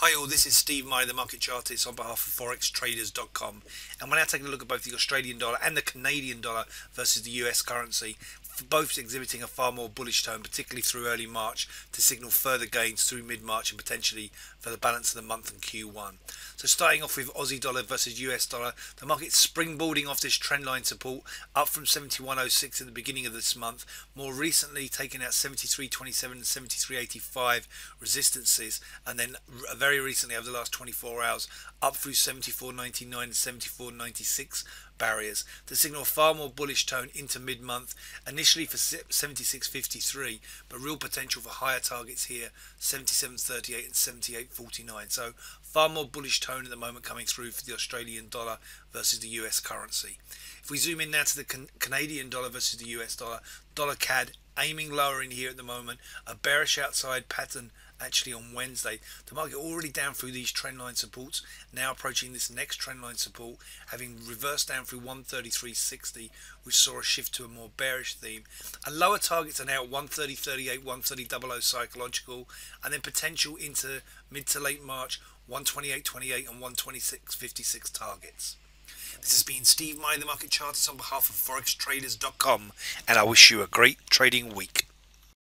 Hi all, this is Steve Meyer, the market chartist on behalf of ForexTraders.com and we're now taking a look at both the Australian dollar and the Canadian dollar versus the US currency, both exhibiting a far more bullish tone, particularly through early March to signal further gains through mid-March and potentially for the balance of the month and Q1. So starting off with Aussie dollar versus US dollar, the market springboarding off this trendline support up from 71.06 at the beginning of this month, more recently taking out 73.27 and 73.85 resistances and then very recently over the last 24 hours up through 74.99 and 74.96 barriers to signal far more bullish tone into mid-month initially for 76.53 but real potential for higher targets here 77.38 and 78.49 so far more bullish tone at the moment coming through for the Australian dollar versus the US currency. If we zoom in now to the Can Canadian dollar versus the US dollar dollar CAD aiming lower in here at the moment a bearish outside pattern actually on Wednesday. The market already down through these trendline supports, now approaching this next trendline support, having reversed down through 133.60, which saw a shift to a more bearish theme. And lower targets are now at 130.38, 130.00 psychological, and then potential into mid to late March, 128.28 and 126.56 targets. This has been Steve Meyer, the market chartist on behalf of ForexTraders.com, and I wish you a great trading week.